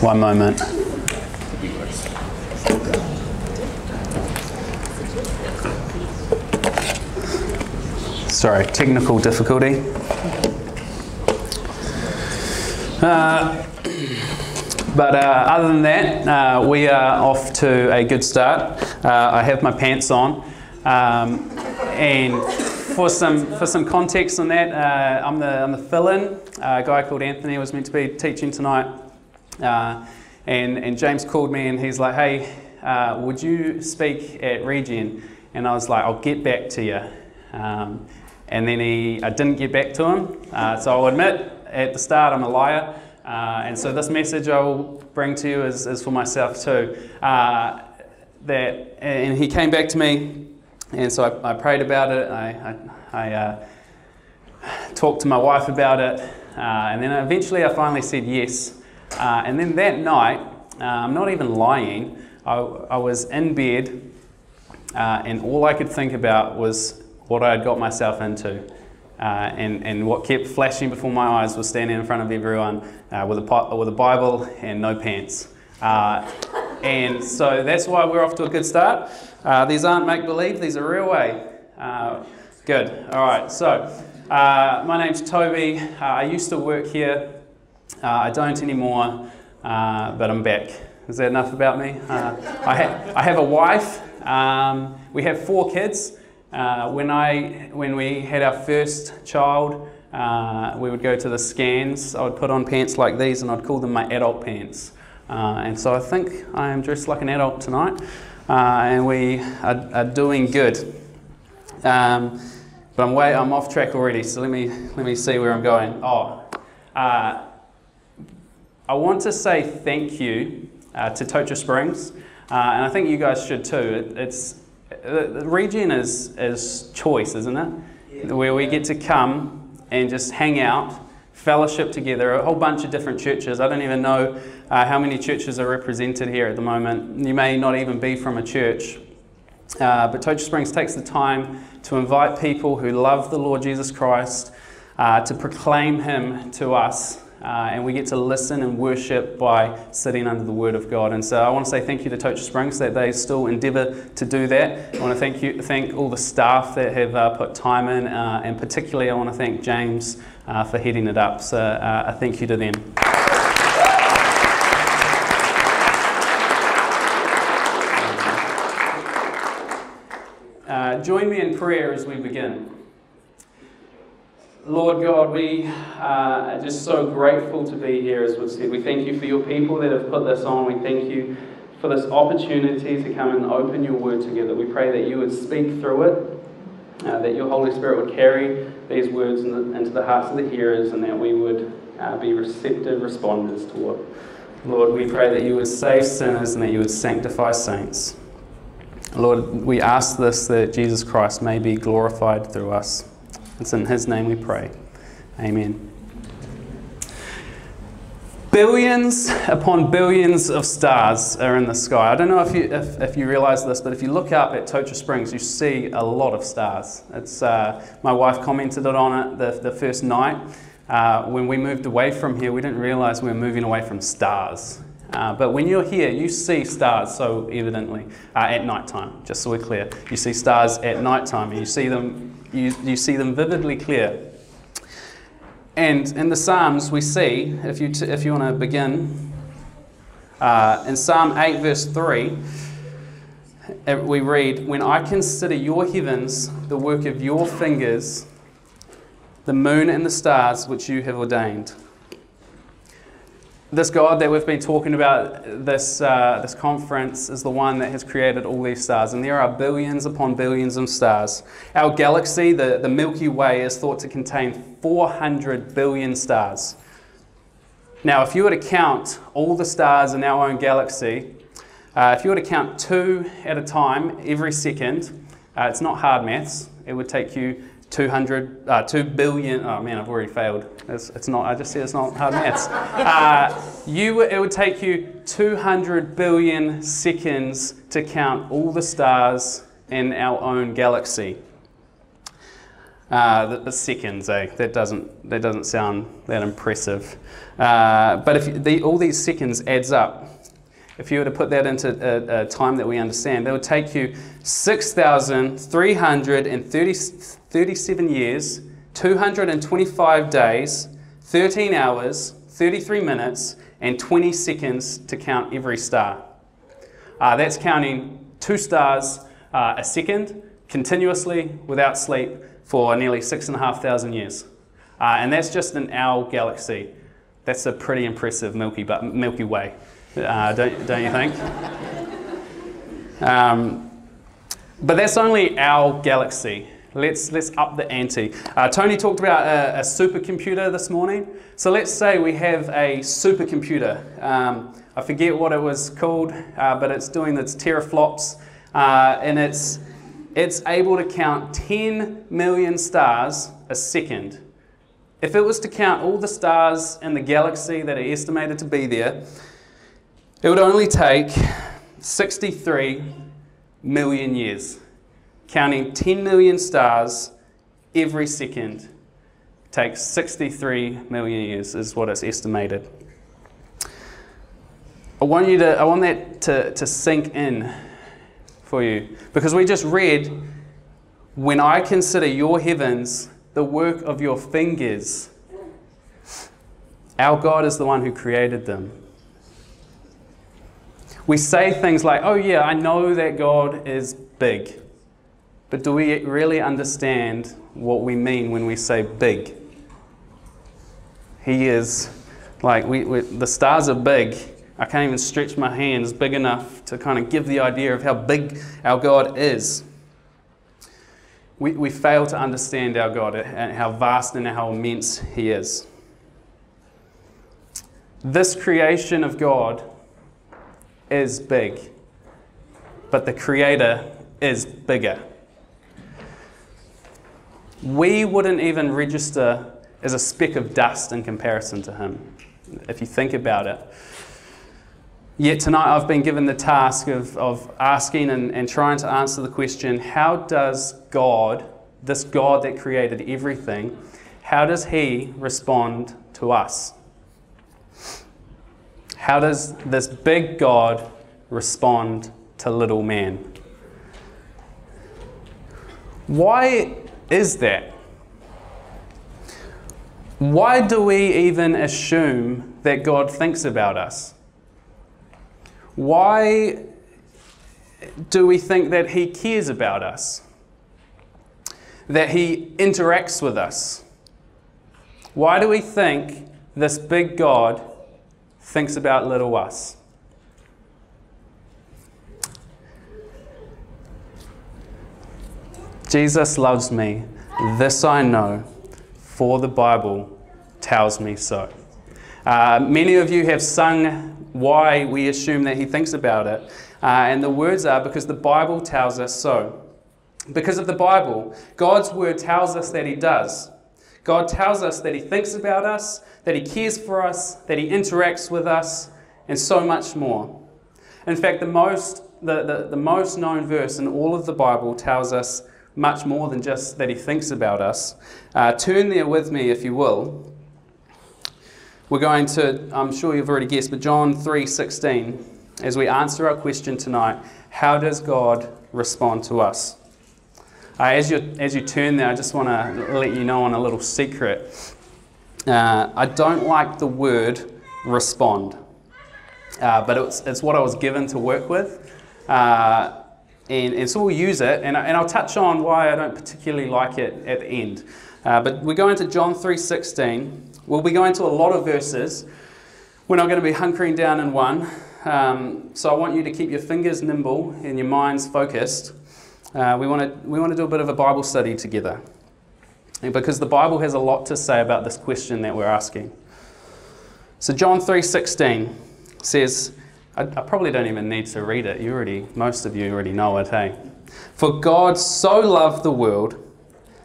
One moment. Sorry, technical difficulty. Uh, but uh, other than that, uh, we are off to a good start. Uh, I have my pants on. Um, and for some, for some context on that, uh, I'm the, I'm the fill-in. a guy called Anthony was meant to be teaching tonight. Uh, and, and James called me and he's like, hey, uh, would you speak at Regen? And I was like, I'll get back to you. Um, and then he, I didn't get back to him. Uh, so I'll admit at the start I'm a liar. Uh, and so this message I will bring to you is, is for myself too. Uh, that, and he came back to me, and so I, I prayed about it. I, I, I talked to my wife about it, uh, and then eventually I finally said yes. Uh, and then that night, uh, I'm not even lying, I, I was in bed uh, and all I could think about was what I had got myself into. Uh, and, and what kept flashing before my eyes was standing in front of everyone uh, with, a, with a Bible and no pants. Uh, and so that's why we're off to a good start. these aren't make believe, these are real way. good. All right. So my name's Toby. I used to work here uh, I don't anymore, uh, but I'm back. Is that enough about me? Uh, I, ha- I have a wife. Um, we have four kids. Uh, when, I, when we had our first child, uh, we would go to the scans. I would put on pants like these and I'd call them my adult pants. Uh, and so I think I am dressed like an adult tonight. and we are, are doing good. Um, but I'm way I'm off track already, so let me let me see where I'm going. Oh, uh, I want to say thank you uh, to Totara Springs, uh, and I think you guys should too. It, it's the Regen is is choice, isn't it? Yeah. Where we get to come and just hang out, fellowship together. A whole bunch of different churches. I don't even know uh, how many churches are represented here at the moment. You may not even be from a church. Uh, but Totara Springs takes the time to invite people who love the Lord Jesus Christ uh, to proclaim Him to us uh, and we get to listen and worship by sitting under the Word of God. And so I want to say thank you to Totara Springs that they still endeavour to do that. I want to thank you, thank all the staff that have uh, put time in, uh, and particularly I want to thank James uh, for heading it up. So uh, a thank you to them. Uh, join me in prayer as we begin. Lord God, we are just so grateful to be here, as we've said. We thank you for your people that have put this on. We thank you for this opportunity to come and open your word together. We pray that you would speak through it, uh, that your Holy Spirit would carry these words in the, into the hearts of the hearers, and that we would uh, be receptive responders to it. Lord, we pray that you would save sinners and that you would sanctify saints. Lord, we ask this that Jesus Christ may be glorified through us. It's in His name we pray. Amen. Billions upon billions of stars are in the sky. I don't know if you, if, if you realize this, but if you look up at Totara Springs, you see a lot of stars. It's, uh, my wife commented on it the, the first night. Uh, when we moved away from here, we didn't realize we were moving away from stars. Uh, but when you're here, you see stars so evidently uh, at night time, just so we're clear. You see stars at night time, and you see them you, you see them vividly clear. And in the Psalms, we see, if you, if you want to begin, uh, in Psalm 8, verse 3, uh, we read, When I consider your heavens, the work of your fingers, the moon and the stars which you have ordained this God that we've been talking about this, uh, this conference is the one that has created all these stars, and there are billions upon billions of stars. Our galaxy, the, the Milky Way, is thought to contain 400 billion stars. Now, if you were to count all the stars in our own galaxy, uh, if you were to count two at a time every second, uh, it's not hard maths. It would take you 200, uh, 2 billion, oh man, I've already failed. It's, it's not, I just said it's not hard maths. Uh, you, it would take you 200 billion seconds to count all the stars in our own galaxy. Uh, the, the, seconds, eh? That doesn't that doesn't sound that impressive. Uh, but if the, all these seconds adds up, if you were to put that into a, a time that we understand, it would take you 6,337 years, 225 days, 13 hours, 33 minutes, and 20 seconds to count every star. Uh, that's counting two stars uh, a second continuously without sleep for nearly six and a half thousand years. Uh, and that's just in our galaxy. That's a pretty impressive Milky, Milky Way, uh, don't, don't you think? Um, but that's only our galaxy. Let's, let's up the ante. Uh, Tony talked about a, a, supercomputer this morning. So let's say we have a supercomputer. Um, I forget what it was called, uh, but it's doing its teraflops, uh, and it's it's able to count 10 million stars a second. If it was to count all the stars in the galaxy that are estimated to be there, it would only take 63 million years. Counting 10 million stars every second takes 63 million years, is what it's estimated. I want you to, I want that to, to sink in for you. Because we just read, when I consider your heavens, the work of your fingers, our God is the one who created them. We say things like, oh, yeah, I know that God is big. But do we really understand what we mean when we say big? He is like, we, we the stars are big, I can't even stretch my hands big enough to kind of give the idea of how big our God is. We, we fail to understand our God and how vast and how immense He is. This creation of God is big, but the Creator is bigger. We wouldn't even register as a speck of dust in comparison to Him, if you think about it. Yet tonight I've been given the task of, of asking and, and trying to answer the question how does God, this God that created everything, how does He respond to us? How does this big God respond to little man? Why is that? Why do we even assume that God thinks about us? Why do we think that He cares about us? That He interacts with us? Why do we think this big God thinks about little us? Jesus loves me, this I know, for the Bible tells me so. Uh, many of you have sung why we assume that he thinks about it. Uh, and the words are because the Bible tells us so. Because of the Bible, God's word tells us that he does. God tells us that he thinks about us, that he cares for us, that he interacts with us, and so much more. In fact, the most, the, the, the most known verse in all of the Bible tells us much more than just that he thinks about us. Uh, turn there with me, if you will, we're going to, I'm sure you've already guessed, but John 3:16, as we answer our question tonight, how does God respond to us? Uh, as, you, as you turn there, I just want to let you know on a little secret. Uh, I don't like the word respond, uh, but it's, it's what I was given to work with. Uh, and, and so we'll use it, and, and I'll touch on why I don't particularly like it at the end. Uh, but we go into John 3:16, We'll be going to a lot of verses. We're not going to be hunkering down in one. Um, so I want you to keep your fingers nimble and your minds focused. Uh, we, want to, we want to do a bit of a Bible study together. Because the Bible has a lot to say about this question that we're asking. So John 3.16 says, I, I probably don't even need to read it. You already, most of you already know it, hey? For God so loved the world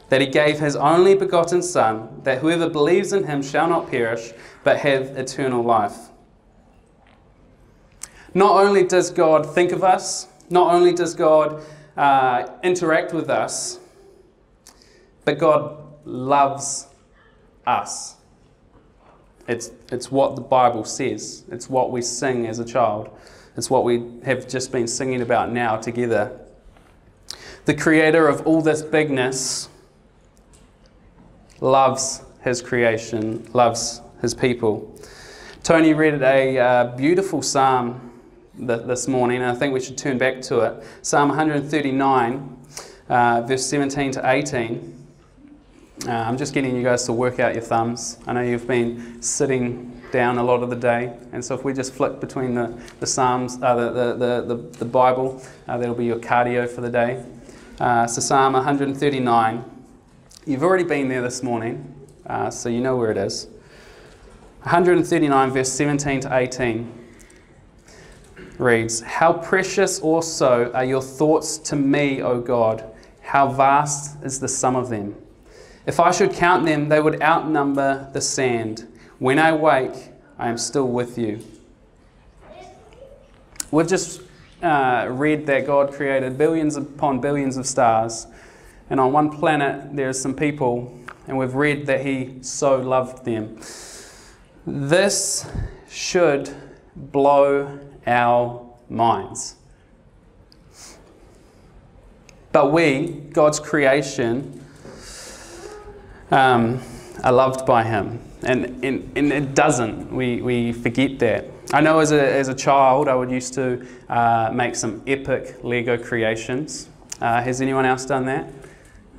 that he gave his only begotten Son, that whoever believes in him shall not perish, but have eternal life. Not only does God think of us, not only does God uh, interact with us, But God loves us. It's, it's what the Bible says. It's what we sing as a child. It's what we have just been singing about now together. The creator of all this bigness loves his creation, loves his people. Tony read a uh, beautiful psalm th- this morning, and I think we should turn back to it. Psalm 139, uh, verse 17 to 18. Uh, I'm just getting you guys to work out your thumbs. I know you've been sitting down a lot of the day, and so if we just flick between the, the Psalms, uh, the, the, the, the, Bible, uh, that'll be your cardio for the day. Uh, so, Psalm 139. You've already been there this morning, uh, so you know where it is. 139, verse 17 to 18 reads How precious also are your thoughts to me, O God! How vast is the sum of them! If I should count them, they would outnumber the sand. When I wake, I am still with you. We've just uh, read that God created billions upon billions of stars, and on one planet there are some people, and we've read that He so loved them. This should blow our minds. But we, God's creation, um, are loved by Him. And, and, and it doesn't. We, we forget that. I know as a, as a child, I would used to uh, make some epic Lego creations. Uh, has anyone else done that?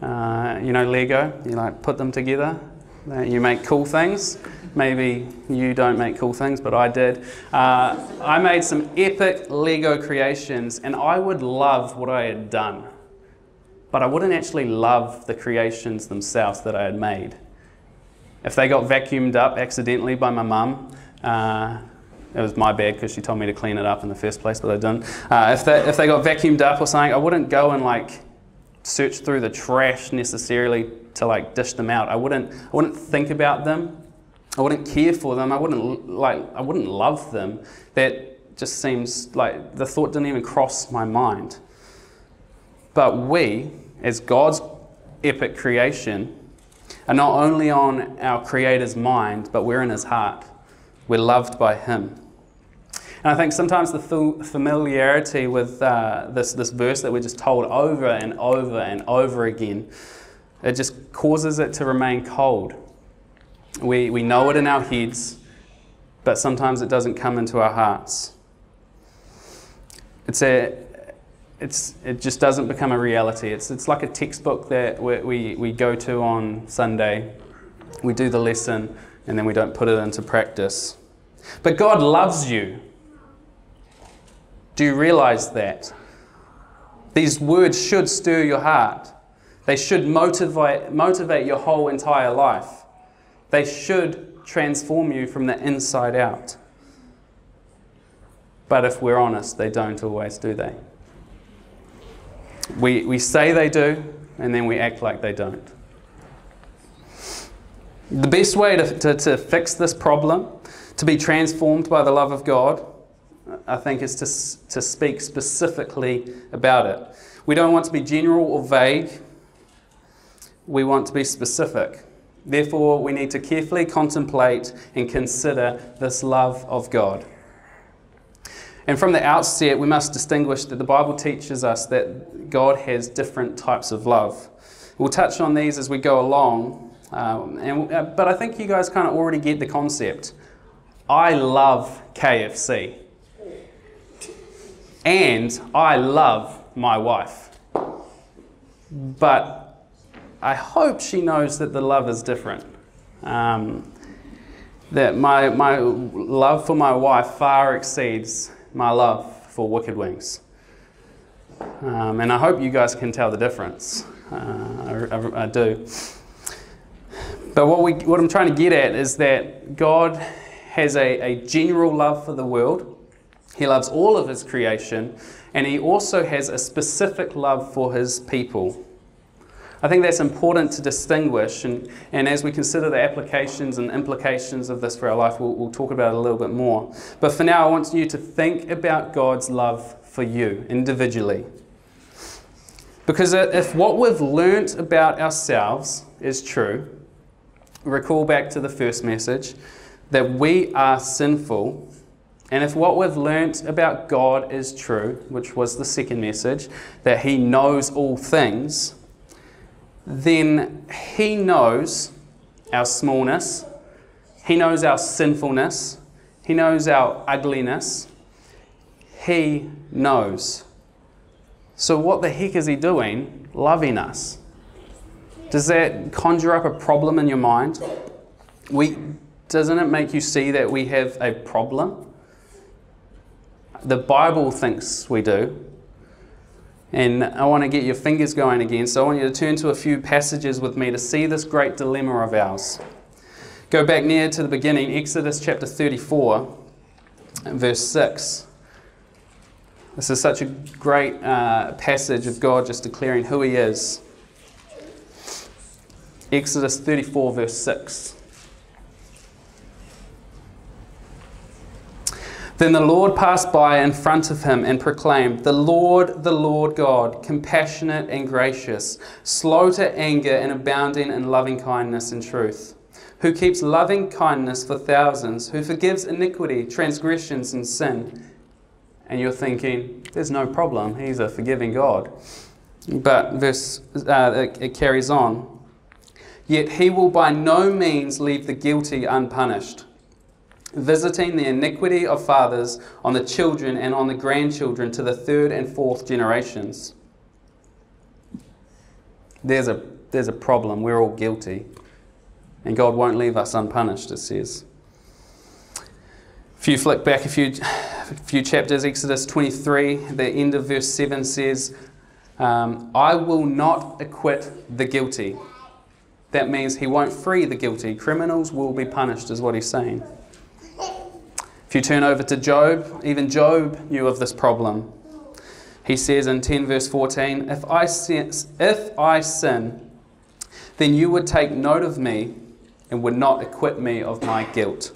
Uh, you know, Lego, you like put them together, uh, you make cool things. Maybe you don't make cool things, but I did. Uh, I made some epic Lego creations, and I would love what I had done but I wouldn't actually love the creations themselves that I had made. If they got vacuumed up accidentally by my mum, uh, it was my bad because she told me to clean it up in the first place, but I didn't. Uh, if, they, if they got vacuumed up or something, I wouldn't go and like search through the trash necessarily to like dish them out. I wouldn't, I wouldn't think about them. I wouldn't care for them. I wouldn't like, I wouldn't love them. That just seems like the thought didn't even cross my mind. But we, as God's epic creation, are not only on our Creator's mind, but we're in His heart. We're loved by Him. And I think sometimes the familiarity with uh, this, this verse that we're just told over and over and over again, it just causes it to remain cold. We, we know it in our heads, but sometimes it doesn't come into our hearts. It's a, it's, it just doesn't become a reality. It's, it's like a textbook that we, we, we go to on Sunday, we do the lesson, and then we don't put it into practice. But God loves you. Do you realize that? These words should stir your heart. They should motivate, motivate your whole entire life. They should transform you from the inside out. But if we're honest, they don't always, do they? We, we say they do, and then we act like they don't. The best way to, to, to fix this problem, to be transformed by the love of God, I think, is to, to speak specifically about it. We don't want to be general or vague, we want to be specific. Therefore, we need to carefully contemplate and consider this love of God. And from the outset, we must distinguish that the Bible teaches us that God has different types of love. We'll touch on these as we go along, um, and, uh, but I think you guys kind of already get the concept. I love KFC. And I love my wife. But I hope she knows that the love is different. Um, that my, my love for my wife far exceeds my love for Wicked Wings. Um, and I hope you guys can tell the difference. Uh, I, I, do. But what, we, what I'm trying to get at is that God has a, a general love for the world. He loves all of his creation, and he also has a specific love for his people. I think that's important to distinguish, and, and as we consider the applications and implications of this for our life, we'll, we'll talk about it a little bit more. But for now, I want you to think about God's love for you individually. Because if what we've learnt about ourselves is true, recall back to the first message that we are sinful, and if what we've learnt about God is true, which was the second message, that He knows all things, then He knows our smallness, He knows our sinfulness, He knows our ugliness, He knows. So, what the heck is He doing? Loving us. Does that conjure up a problem in your mind? We, doesn't it make you see that we have a problem? The Bible thinks we do. And I want to get your fingers going again, so I want you to turn to a few passages with me to see this great dilemma of ours. Go back near to the beginning, Exodus chapter 34, verse 6. This is such a great uh, passage of God just declaring who He is. Exodus 34, verse 6. Then the Lord passed by in front of him and proclaimed, The Lord, the Lord God, compassionate and gracious, slow to anger and abounding in loving kindness and truth, who keeps loving kindness for thousands, who forgives iniquity, transgressions, and sin. And you're thinking, There's no problem. He's a forgiving God. But verse, uh, it, it carries on. Yet he will by no means leave the guilty unpunished visiting the iniquity of fathers on the children and on the grandchildren to the third and fourth generations. There's a, there's a problem. We're all guilty. And God won't leave us unpunished, it says. If you flick back a few, a few chapters, Exodus 23, the end of verse 7 says, um, I will not acquit the guilty. That means he won't free the guilty. Criminals will be punished, is what he's saying. If you turn over to Job, even Job knew of this problem. He says in 10 verse 14, if I, sin, if I sin, then you would take note of me and would not acquit me of my guilt.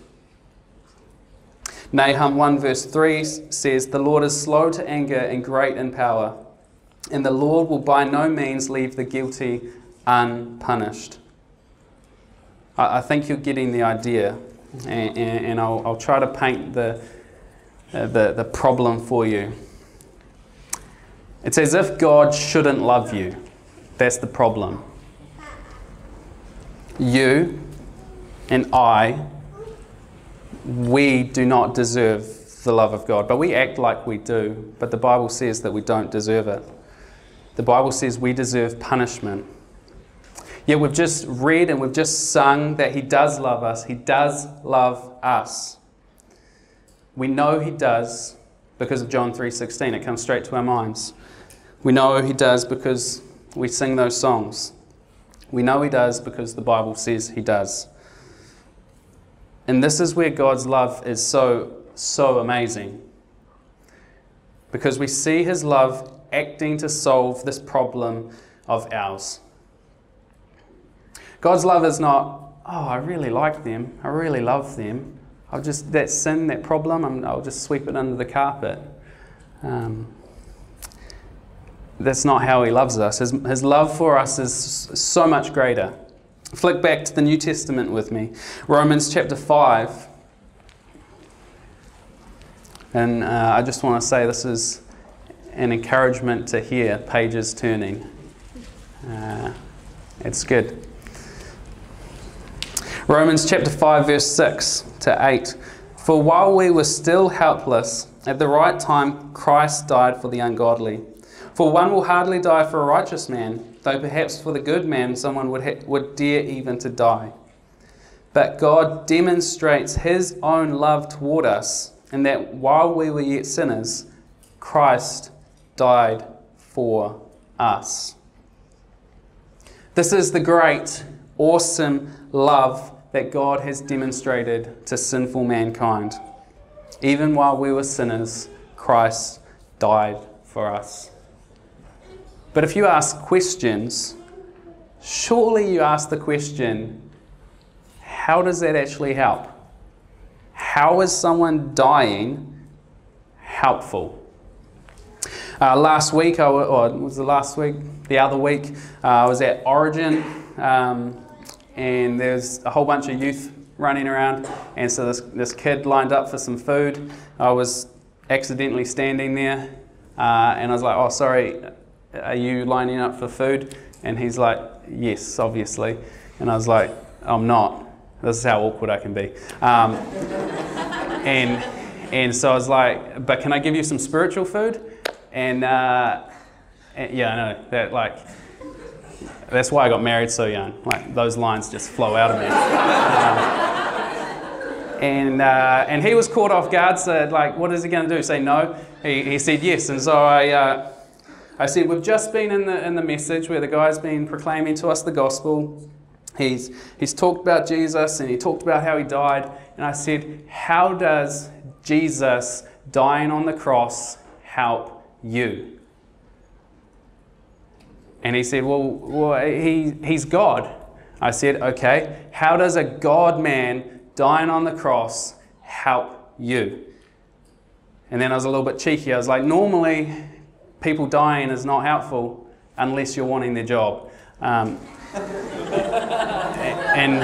Nahum 1 verse 3 says, The Lord is slow to anger and great in power, and the Lord will by no means leave the guilty unpunished. I, I think you're getting the idea and, and, I'll, I'll, try to paint the, uh, the, the problem for you. It's as if God shouldn't love you. That's the problem. You and I, we do not deserve the love of God, but we act like we do. But the Bible says that we don't deserve it. The Bible says we deserve punishment. Yet we've just read and we've just sung that He does love us. He does love us. We know He does because of John 3:16. It comes straight to our minds. We know He does because we sing those songs. We know He does because the Bible says He does. And this is where God's love is so, so amazing. Because we see His love acting to solve this problem of ours. God's love is not, oh, I really like them, I really love them. I'll just, that sin, that problem, i will just sweep it under the carpet. Um, that's not how He loves us. His, his love for us is so much greater. Flick back to the New Testament with me. Romans chapter 5. And uh, I just want to say this is an encouragement to hear pages turning. Uh, it's good. Romans chapter 5, verse 6 to 8. For while we were still helpless, at the right time Christ died for the ungodly. For one will hardly die for a righteous man, though perhaps for the good man someone would, would dare even to die. But God demonstrates his own love toward us, in that while we were yet sinners, Christ died for us. This is the great, awesome love that God has demonstrated to sinful mankind. Even while we were sinners, Christ died for us. But if you ask questions, surely you ask the question how does that actually help? How is someone dying helpful? Uh, last week, I, or was the last week? The other week, uh, I was at Origin, um, and there's a whole bunch of youth running around, and so this, this kid lined up for some food. I was accidentally standing there, uh, and I was like, "Oh, sorry, are you lining up for food?" And he's like, "Yes, obviously," and I was like, "I'm not." This is how awkward I can be. Um, and and so I was like, "But can I give you some spiritual food?" And, uh, and yeah, I know that like that's why I got married so young. Like those lines just flow out of me. Um, and uh, and he was caught off guard. Said like, what is he going to do? Say no? He, he said yes. And so I. Uh, I said, We've just been in the, in the message where the guy's been proclaiming to us the gospel. He's, he's talked about Jesus and he talked about how he died. And I said, How does Jesus dying on the cross help you? And he said, Well, well he, he's God. I said, Okay, how does a God man dying on the cross help you? And then I was a little bit cheeky. I was like, Normally, people dying is not helpful unless you're wanting their job. Um, and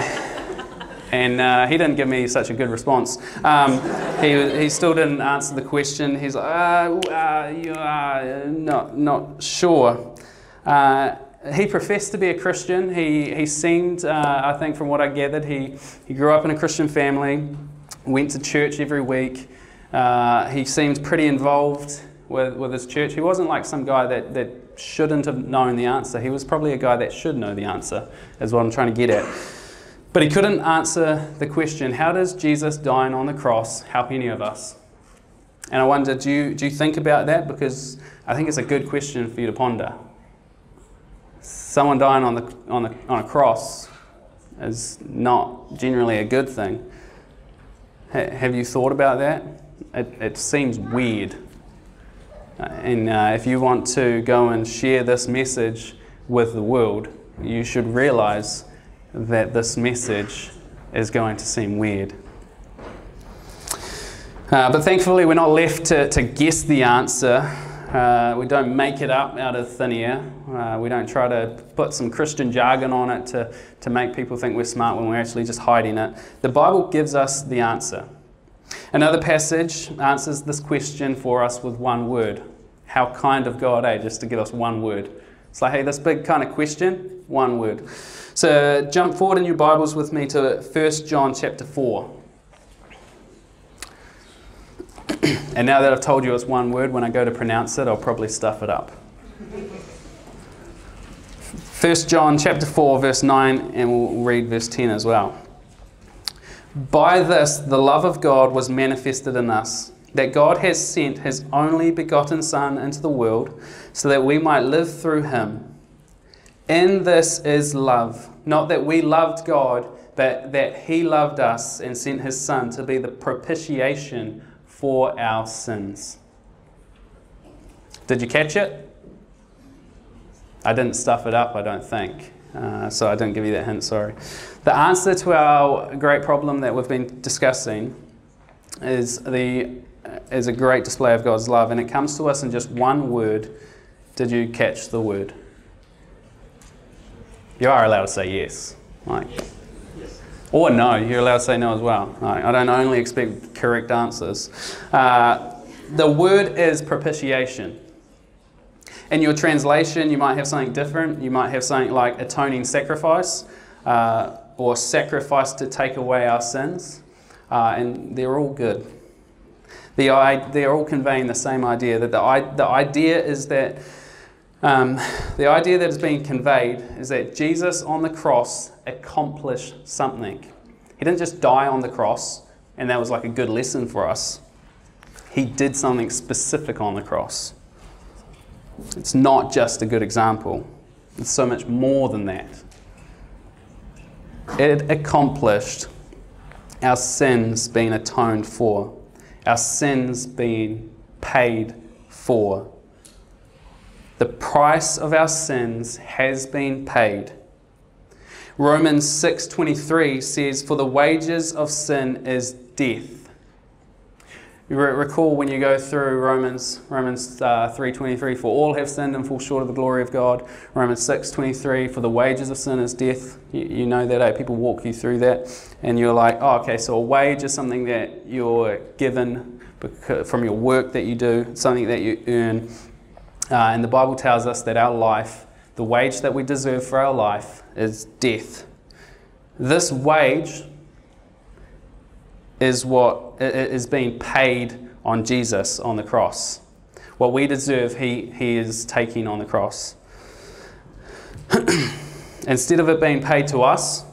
and uh, he didn't give me such a good response. Um, he, he still didn't answer the question. He's like, uh, uh, you are not, not sure. Uh, he professed to be a Christian. He, he seemed, uh, I think, from what I gathered, he, he grew up in a Christian family, went to church every week. Uh, he seemed pretty involved with, with his church. He wasn't like some guy that, that shouldn't have known the answer. He was probably a guy that should know the answer, is what I'm trying to get at. But he couldn't answer the question how does Jesus dying on the cross help any of us? And I wonder, do you, do you think about that? Because I think it's a good question for you to ponder. Someone dying on, the, on, the, on a cross is not generally a good thing. have you thought about that? It, it seems weird. Uh, and uh, if you want to go and share this message with the world, you should realize that this message is going to seem weird. Uh, but thankfully, we're not left to, to guess the answer. Uh, we don't make it up out of thin air. Uh, we don't try to put some Christian jargon on it to, to make people think we're smart when we're actually just hiding it. The Bible gives us the answer. Another passage answers this question for us with one word. How kind of God, eh? Just to give us one word. It's like, hey, this big kind of question, one word. So jump forward in your Bibles with me to 1 John chapter 4. And now that I've told you it's one word, when I go to pronounce it, I'll probably stuff it up. 1 John chapter 4, verse 9, and we'll read verse 10 as well. By this, the love of God was manifested in us, that God has sent his only begotten Son into the world, so that we might live through him. In this is love, not that we loved God, but that he loved us and sent his Son to be the propitiation for our sins. Did you catch it? I didn't stuff it up, I don't think. Uh, so I didn't give you that hint, sorry. The answer to our great problem that we've been discussing is, the, is a great display of God's love, and it comes to us in just one word. Did you catch the word? You are allowed to say yes. Like. Or no, you're allowed to say no as well. I don't only expect correct answers. Uh, the word is propitiation. In your translation, you might have something different. You might have something like atoning sacrifice uh, or sacrifice to take away our sins. Uh, and they're all good. The, they're all conveying the same idea that the, the idea is that um, the idea that is being conveyed is that Jesus on the cross accomplished something. He didn't just die on the cross, and that was like a good lesson for us. He did something specific on the cross. It's not just a good example, it's so much more than that. It accomplished our sins being atoned for, our sins being paid for. The price of our sins has been paid. Romans 6:23 says for the wages of sin is death. You re- recall when you go through Romans, Romans uh, 3.23, for all have sinned and fall short of the glory of God. Romans 6.23, for the wages of sin is death. You, you know that, eh? people walk you through that. And you're like, oh, okay, so a wage is something that you're given from your work that you do, something that you earn. Uh, and the Bible tells us that our life, the wage that we deserve for our life, is death. This wage is what is being paid on Jesus on the cross. What we deserve, he, he is taking on the cross. Instead of it being paid to us,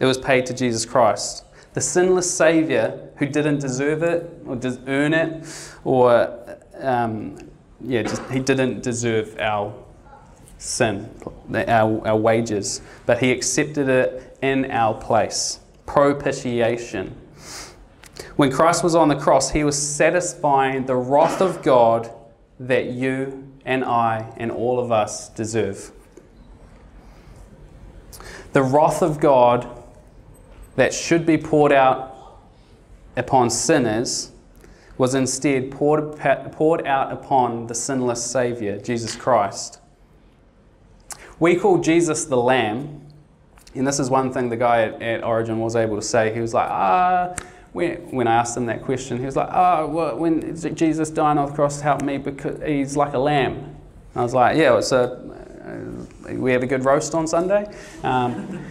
it was paid to Jesus Christ. The sinless Savior who didn't deserve it or earn it, or um, yeah, just, he didn't deserve our sin, our, our wages, but he accepted it in our place. Propitiation. When Christ was on the cross, he was satisfying the wrath of God that you and I and all of us deserve. The wrath of God that should be poured out upon sinners was instead poured, poured out upon the sinless Savior, Jesus Christ. We call Jesus the Lamb, and this is one thing the guy at, at Origin was able to say. He was like, ah, when, when I asked him that question, he was like, oh, well, when Jesus died on the cross helped me because he's like a lamb. I was like, yeah, it's a, uh, we have a good roast on Sunday. Um,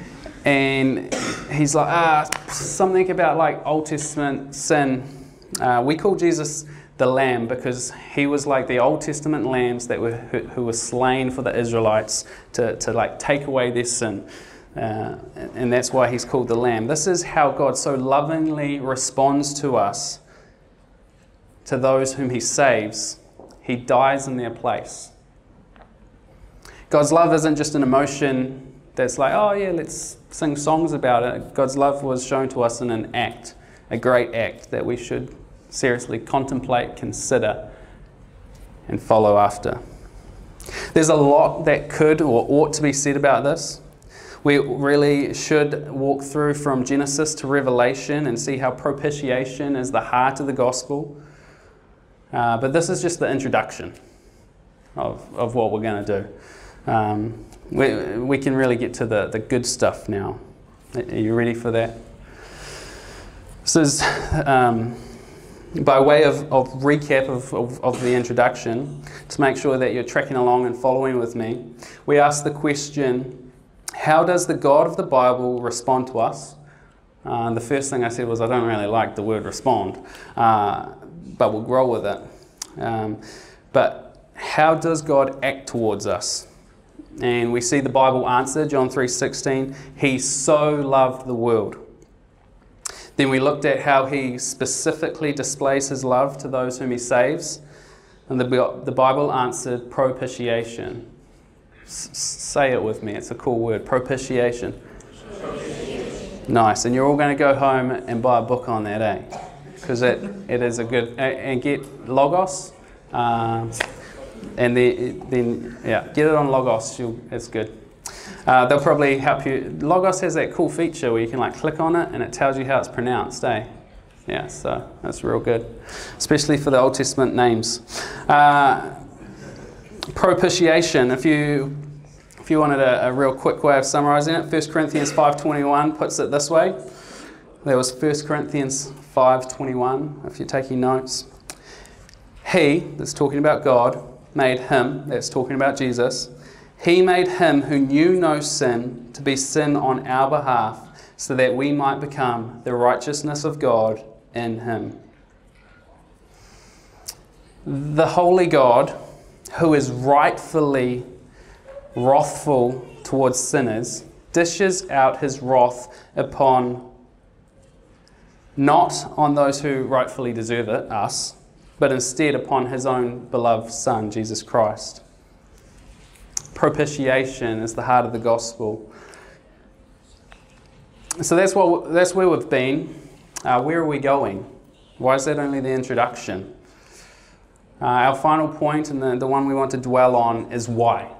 and he's like, ah, something about like Old Testament sin. Uh, we call Jesus the lamb because he was like the Old Testament lambs that were who, who were slain for the Israelites to, to like take away their sin. Uh, and that's why he's called the Lamb. This is how God so lovingly responds to us, to those whom he saves. He dies in their place. God's love isn't just an emotion that's like, oh, yeah, let's sing songs about it. God's love was shown to us in an act, a great act that we should seriously contemplate, consider, and follow after. There's a lot that could or ought to be said about this. We really should walk through from Genesis to Revelation and see how propitiation is the heart of the gospel. Uh, but this is just the introduction of, of what we're going to do. Um, we, we can really get to the, the good stuff now. Are you ready for that? This is um, by way of, of recap of, of, of, the introduction, to make sure that you're tracking along and following with me. We asked the question how does the God of the Bible respond to us? Uh, the first thing I said was, I don't really like the word respond, uh, but we'll grow with it. Um, but how does God act towards us? And we see the Bible answer, John 3:16, he so loved the world. Then we looked at how he specifically displays his love to those whom he saves. And the, the Bible answered propitiation. S- say it with me. It's a cool word. Propitiation. Propitiation. Nice. And you're all going to go home and buy a book on that, eh? Because it, it is a good. And get Logos. Um, and the, then, yeah, get it on Logos. it's good. Uh, they'll probably help you. Logos has that cool feature where you can like click on it and it tells you how it's pronounced, eh? Yeah, so that's real good, especially for the Old Testament names. Uh, propitiation. If you if you wanted a, a, real quick way of summarizing it, 1 Corinthians 5.21 puts it this way. There was 1 Corinthians 5.21, if you're taking notes. He, that's talking about God, made him, that's talking about Jesus, he made him who knew no sin to be sin on our behalf, so that we might become the righteousness of God in him. The holy God who is rightfully wrathful towards sinners, dishes out his wrath upon not on those who rightfully deserve it, us, but instead upon his own beloved Son, Jesus Christ. Propitiation is the heart of the gospel. So that's, what, that's where we've been. Uh, where are we going? Why is that only the introduction? Uh, our final point, and the, the one we want to dwell on, is why.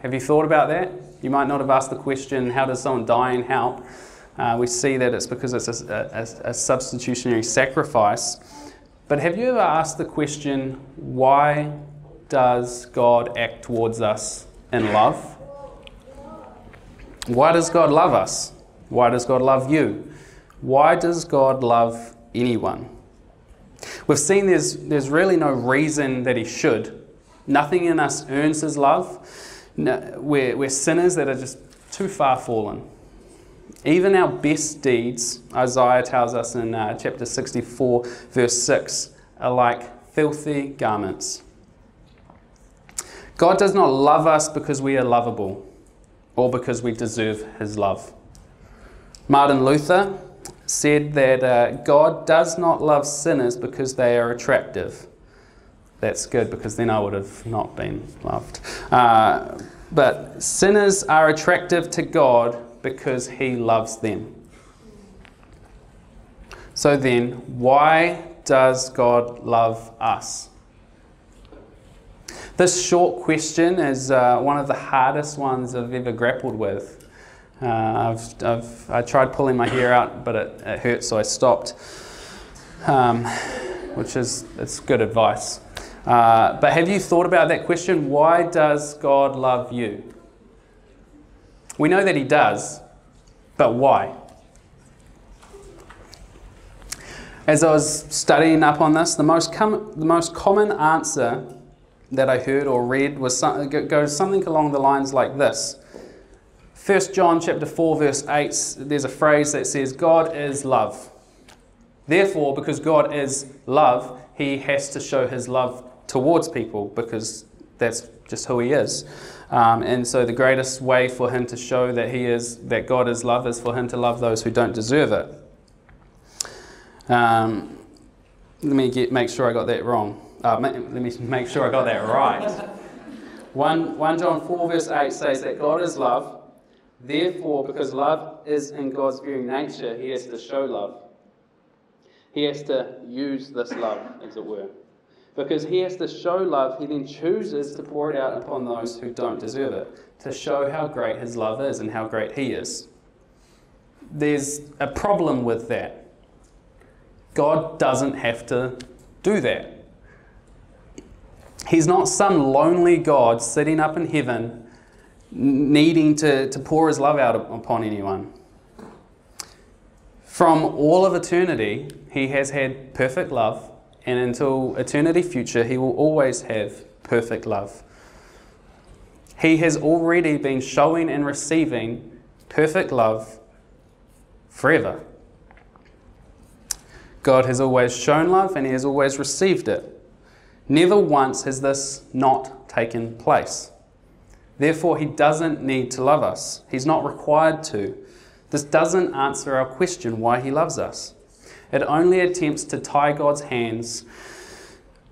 Have you thought about that? You might not have asked the question, how does someone die and help? Uh, we see that it's because it's a, a, a substitutionary sacrifice. But have you ever asked the question, why does God act towards us in love? Why does God love us? Why does God love you? Why does God love anyone? We've seen there's, there's really no reason that He should. Nothing in us earns His love. No, we're, we're sinners that are just too far fallen. Even our best deeds, Isaiah tells us in uh, chapter 64, verse 6, are like filthy garments. God does not love us because we are lovable or because we deserve his love. Martin Luther said that uh, God does not love sinners because they are attractive. That's good because then I would have not been loved. Uh, but sinners are attractive to God because he loves them. So then, why does God love us? This short question is uh, one of the hardest ones I've ever grappled with. Uh, I've, I've, I tried pulling my hair out, but it, it hurt, so I stopped, um, which is it's good advice. Uh, but have you thought about that question? Why does God love you? We know that He does, but why? As I was studying up on this, the most, com- the most common answer that I heard or read was some- goes something along the lines like this. 1 John chapter 4 verse 8 there's a phrase that says God is love. Therefore because God is love, he has to show his love towards people because that's just who he is. Um, and so the greatest way for him to show that he is that God is love is for him to love those who don't deserve it. Um, let me get, make sure I got that wrong. Uh, let me make sure I got that right. 1, 1 John 4 verse 8 says that God is love. Therefore, because love is in God's very nature, he has to show love. He has to use this love, as it were. Because he has to show love, he then chooses to pour it out upon those who don't deserve it, to show how great his love is and how great he is. There's a problem with that. God doesn't have to do that. He's not some lonely God sitting up in heaven needing to, to pour his love out upon anyone. From all of eternity, he has had perfect love and until eternity future, He will always have perfect love. He has already been showing and receiving perfect love forever. God has always shown love and He has always received it. Never once has this not taken place. Therefore, He doesn't need to love us, He's not required to. This doesn't answer our question why He loves us. It only attempts to tie God's hands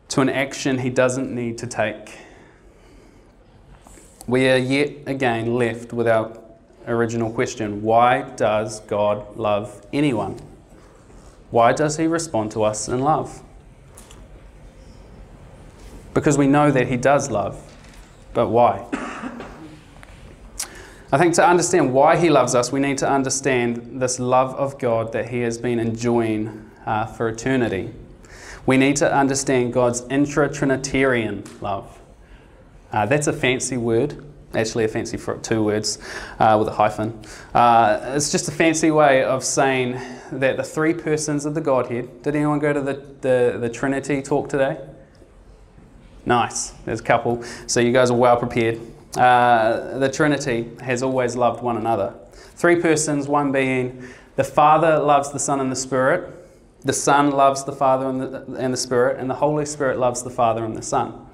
to an action he doesn't need to take. We are yet again left with our original question why does God love anyone? Why does he respond to us in love? Because we know that he does love, but why? I think to understand why he loves us, we need to understand this love of God that he has been enjoying uh, for eternity. We need to understand God's intra Trinitarian love. Uh, that's a fancy word, actually, a fancy for two words uh, with a hyphen. Uh, it's just a fancy way of saying that the three persons of the Godhead. Did anyone go to the, the, the Trinity talk today? Nice, there's a couple. So you guys are well prepared. Uh, the Trinity has always loved one another. Three persons, one being the Father loves the Son and the Spirit, the Son loves the Father and the, and the Spirit, and the Holy Spirit loves the Father and the Son.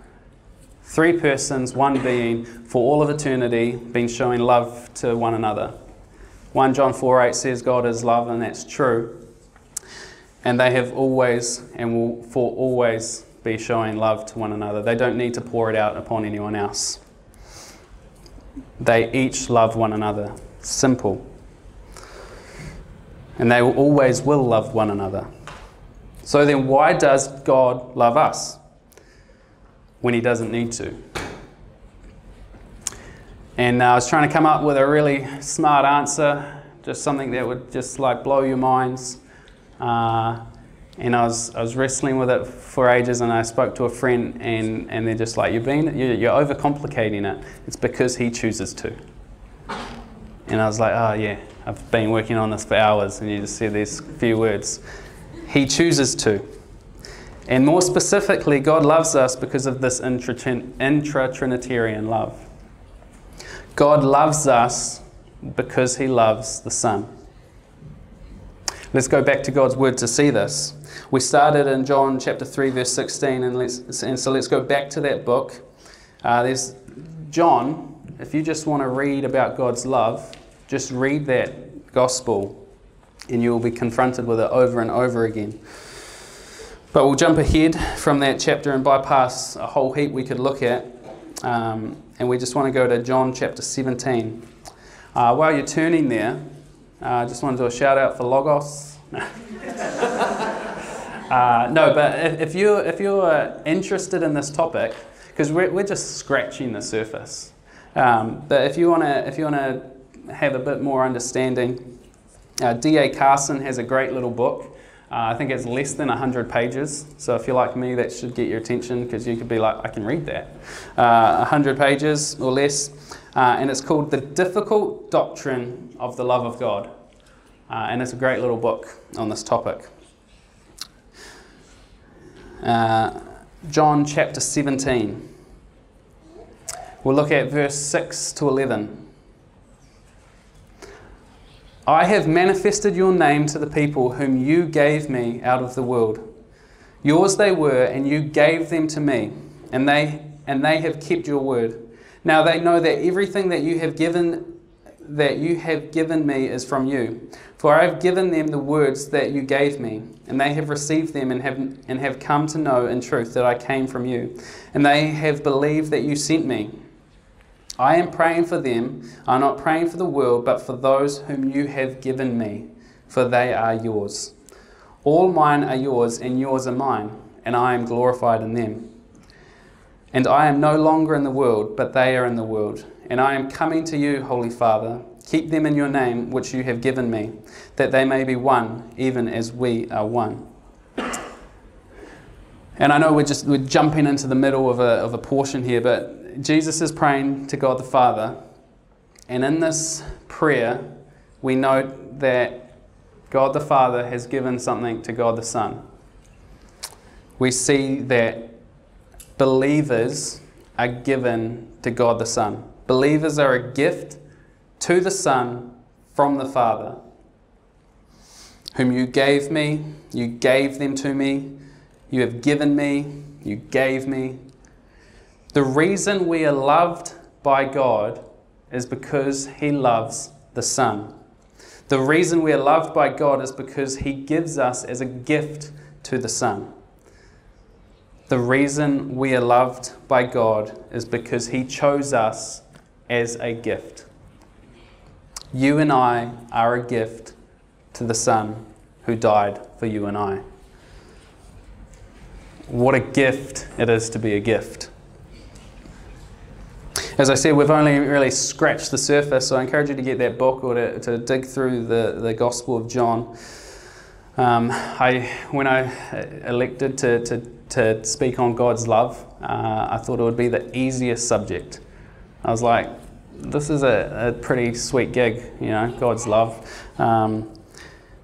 Three persons, one being, for all of eternity, been showing love to one another. 1 John 4 8 says God is love, and that's true. And they have always and will for always be showing love to one another. They don't need to pour it out upon anyone else. They each love one another. Simple. And they always will love one another. So then, why does God love us when He doesn't need to? And uh, I was trying to come up with a really smart answer, just something that would just like blow your minds. Uh, and I was, I was wrestling with it for ages, and I spoke to a friend, and, and they're just like, you're, being, you're, you're overcomplicating it. It's because he chooses to. And I was like, oh, yeah, I've been working on this for hours, and you just see these few words. He chooses to. And more specifically, God loves us because of this intra Trinitarian love. God loves us because he loves the Son. Let's go back to God's word to see this. We started in John chapter 3, verse 16, and, let's, and so let's go back to that book. Uh, there's John, if you just want to read about God's love, just read that gospel and you will be confronted with it over and over again. But we'll jump ahead from that chapter and bypass a whole heap we could look at. Um, and we just want to go to John chapter 17. Uh, while you're turning there, uh, I uh, just want to do a shout out for Logos. uh, no, but if, if, you, if you're interested in this topic, because we're, we're just scratching the surface. Um, but if you want to if you want to have a bit more understanding, uh, D.A. Carson has a great little book uh, I think it's less than 100 pages. So if you're like me, that should get your attention because you could be like, I can read that. Uh, 100 pages or less. Uh, and it's called The Difficult Doctrine of the Love of God. Uh, and it's a great little book on this topic. Uh, John chapter 17. We'll look at verse 6 to 11. I have manifested your name to the people whom you gave me out of the world. Yours they were, and you gave them to me, and they and they have kept your word. Now they know that everything that you have given that you have given me is from you. For I have given them the words that you gave me, and they have received them and have and have come to know in truth that I came from you, and they have believed that you sent me. I am praying for them. I'm not praying for the world, but for those whom you have given me, for they are yours. All mine are yours, and yours are mine, and I am glorified in them. And I am no longer in the world, but they are in the world. And I am coming to you, Holy Father. Keep them in your name, which you have given me, that they may be one, even as we are one. And I know we're just we're jumping into the middle of a, of a portion here, but Jesus is praying to God the Father, and in this prayer, we note that God the Father has given something to God the Son. We see that believers are given to God the Son. Believers are a gift to the Son from the Father, whom you gave me, you gave them to me, you have given me, you gave me, the reason we are loved by God is because He loves the Son. The reason we are loved by God is because He gives us as a gift to the Son. The reason we are loved by God is because He chose us as a gift. You and I are a gift to the Son who died for you and I. What a gift it is to be a gift. As I said, we've only really scratched the surface, so I encourage you to get that book or to, to dig through the, the Gospel of John. Um, I, when I elected to, to, to speak on God's love, uh, I thought it would be the easiest subject. I was like, this is a, a pretty sweet gig, you know, God's love. Um,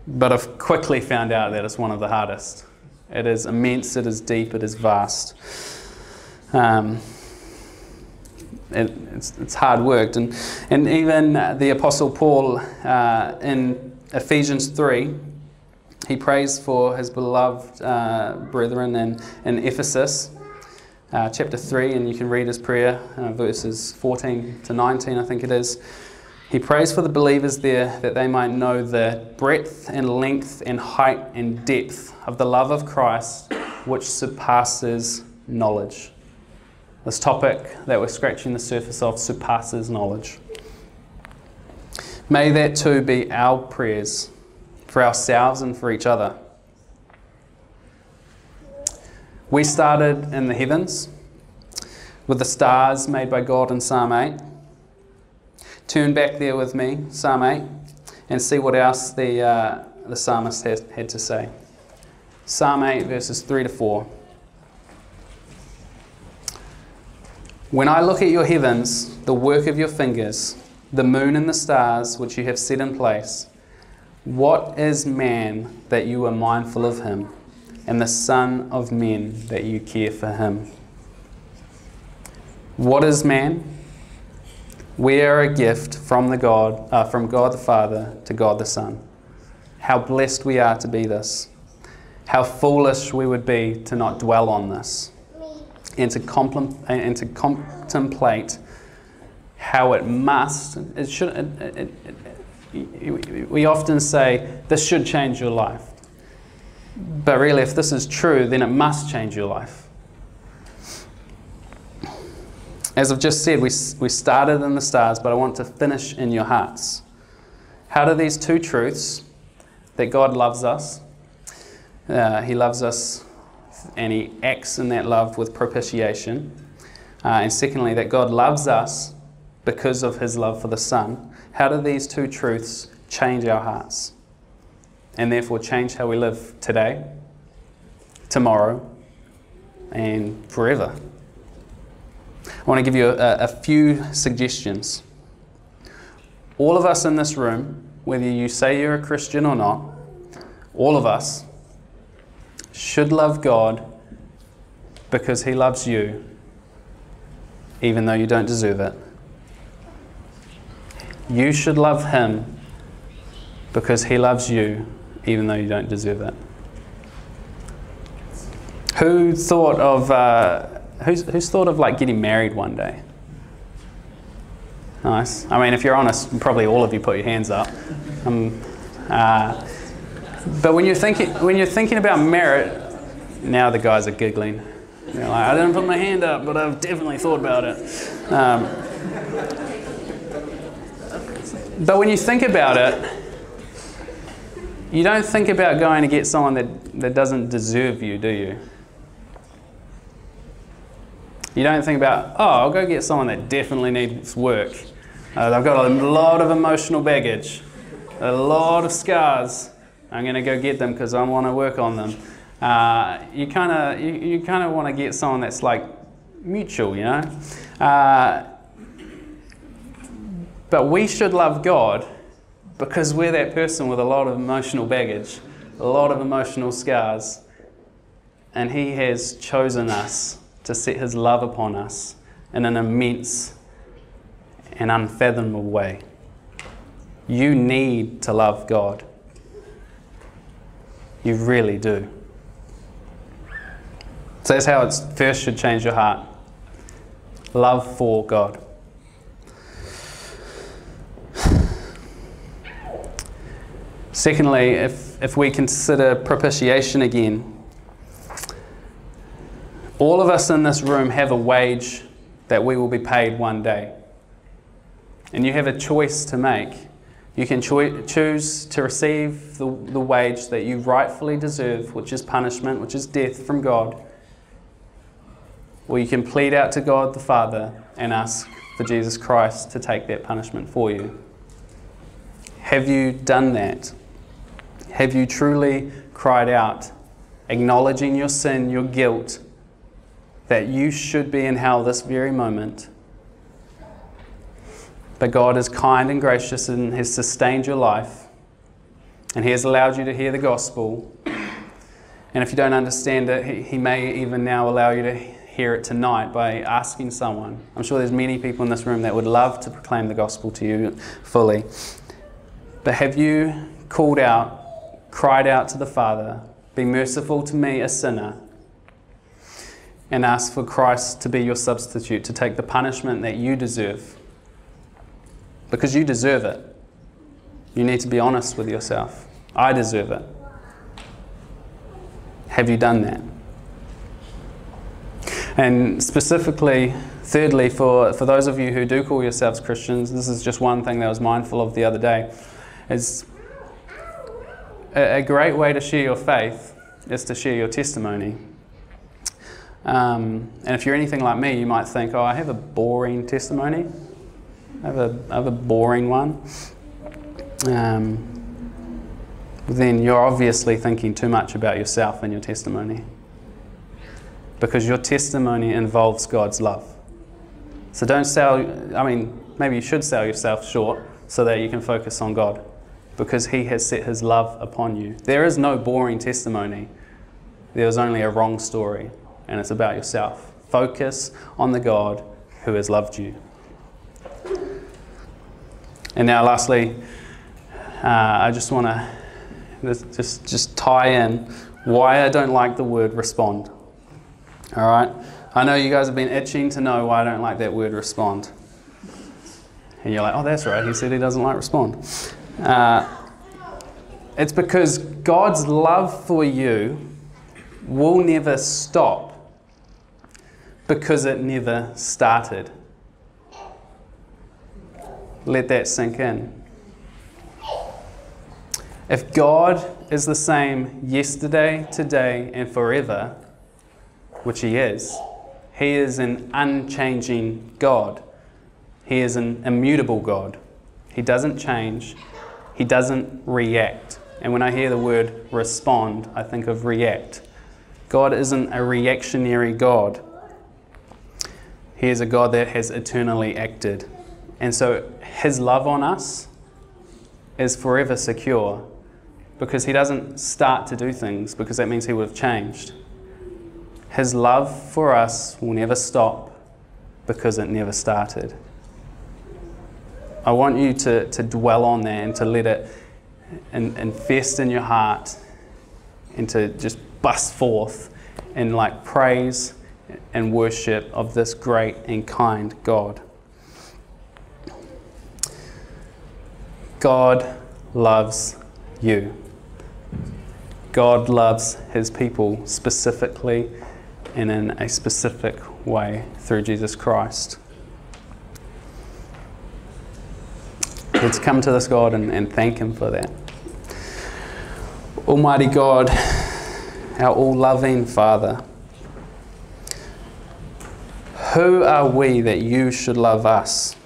but I've quickly found out that it's one of the hardest. It is immense, it is deep, it is vast. Um, it, it's, it's hard worked. And, and even the Apostle Paul uh, in Ephesians 3, he prays for his beloved uh, brethren in, in Ephesus, uh, chapter 3, and you can read his prayer, uh, verses 14 to 19, I think it is. He prays for the believers there that they might know the breadth and length and height and depth of the love of Christ, which surpasses knowledge this topic that we're scratching the surface of surpasses knowledge. May that too be our prayers for ourselves and for each other. We started in the heavens with the stars made by God in Psalm 8. Turn back there with me, Psalm 8. and see what else the, uh, the psalmist has, had to say. Psalm 8, verses 3 to 4. When I look at your heavens, the work of your fingers, the moon and the stars which you have set in place, what is man that you are mindful of him, and the Son of men that you care for him? What is man? We are a gift from the God, uh, from God the Father to God the Son. How blessed we are to be this. How foolish we would be to not dwell on this and to, and to contemplate how it must. It should. It, it, we often say this should change your life, but really, if this is true, then it must change your life. As I've just said, we, we started in the stars, but I want to finish in your hearts. How do these two truths that God loves us, uh, He loves us, and He acts in that love with propitiation, uh, and secondly, that God loves us because of His love for the Son, how do these two truths change our hearts? And therefore change how we live today, tomorrow, and forever. I want to give you a, a, few suggestions. All of us in this room, whether you say you're a Christian or not, all of us should love God because He loves you, even though you don't deserve it. You should love Him because He loves you, even though you don't deserve it. Who thought of uh, who's, who's thought of like getting married one day? Nice. I mean, if you're honest, probably all of you put your hands up. Um, uh, but when you're thinking when you're thinking about merit, now the guys are giggling. Like, I didn't put my hand up, but I've definitely thought about it. Um, but when you think about it, you don't think about going to get someone that, that doesn't deserve you, do you? You don't think about, oh, I'll go get someone that definitely needs work. Uh, they've got a lot of emotional baggage, a lot of scars. I'm going to go get them because I want to work on them. Uh, you kind of you, you kind of want to get someone that's like mutual, you know. Uh, but we should love God because we're that person with a lot of emotional baggage, a lot of emotional scars, and He has chosen us to set His love upon us in an immense and unfathomable way. You need to love God. You really do. So that's how it first should change your heart. Love for God. Secondly, if, if we consider propitiation again, all of us in this room have a wage that we will be paid one day. And you have a choice to make. You can cho- choose to receive the, the wage that you rightfully deserve, which is punishment, which is death from God. Or you can plead out to God the Father and ask for Jesus Christ to take that punishment for you. Have you done that? Have you truly cried out, acknowledging your sin, your guilt, that you should be in hell this very moment? But God is kind and gracious and has sustained your life, and He has allowed you to hear the gospel. And if you don't understand it, He, he may even now allow you to hear it tonight by asking someone. I'm sure there's many people in this room that would love to proclaim the gospel to you fully. But have you called out cried out to the Father, Be merciful to me, a sinner, and ask for Christ to be your substitute, to take the punishment that you deserve. Because you deserve it. You need to be honest with yourself. I deserve it. Have you done that? And specifically, thirdly, for, for those of you who do call yourselves Christians, this is just one thing that I was mindful of the other day, is a, great way to share your faith is to share your testimony. Um, and if you're anything like me, you might think, oh, I have a boring testimony. I have a, I have a boring one. um, then you're obviously thinking too much about yourself and your testimony. Because your testimony involves God's love. So don't sell, I mean, maybe you should sell yourself short so that you can focus on God because He has set His love upon you. There is no boring testimony, there is only a wrong story, and it's about yourself. Focus on the God who has loved you. And now, lastly, uh, I just want to just, just tie in why I don't like the word respond. All right? I know you guys have been itching to know why I don't like that word respond. And you're like, oh, that's right, he said he doesn't like respond. Uh, it's because God's love for you will never stop because it never started. Let that sink in. If God is the same yesterday, today, and forever, which He is, He is an unchanging God. He is an immutable God. He doesn't change, He doesn't react. And when I hear the word respond, I think of react. God isn't a reactionary God. He is a God that has eternally acted. And so his love on us is forever secure because he doesn't start to do things because that means he would have changed. His love for us will never stop because it never started. I want you to, to dwell on that and to let it in, infest in your heart and to just bust forth in like praise and worship of this great and kind God. God loves you. God loves his people specifically and in a specific way through Jesus Christ. Let's come to this God and, and thank him for that. Almighty God, our all loving Father, who are we that you should love us?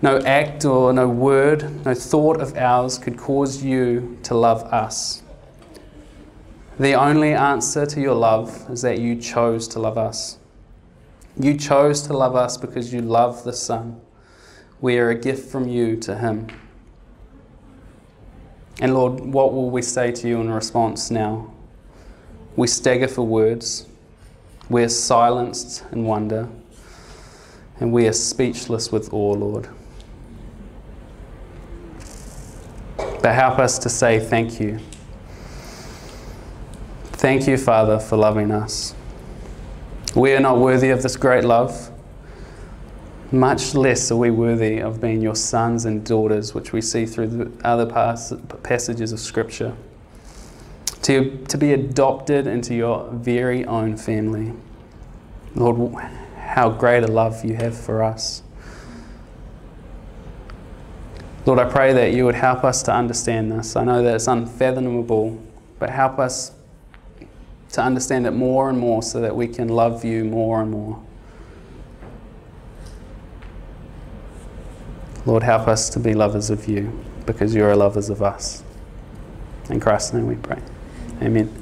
No act or no word, no thought of ours could cause you to love us. The only answer to your love is that you chose to love us. You chose to love us because you love the Son. We are a gift from you to Him. And Lord, what will we say to you in response now? We stagger for words. We're silenced in wonder. And we are speechless with awe, Lord. But help us to say thank you. Thank you, Father, for loving us. We are not worthy of this great love. Much less are we worthy of being your sons and daughters, which we see through the other passages of Scripture. To, to be adopted into your very own family. Lord, how great a love you have for us. Lord, I pray that you would help us to understand this. I know that it's unfathomable, but help us to understand it more and more so that we can love you more and more. Lord, help us to be lovers of you because you are lovers of us. In Christ's name we pray. Amen.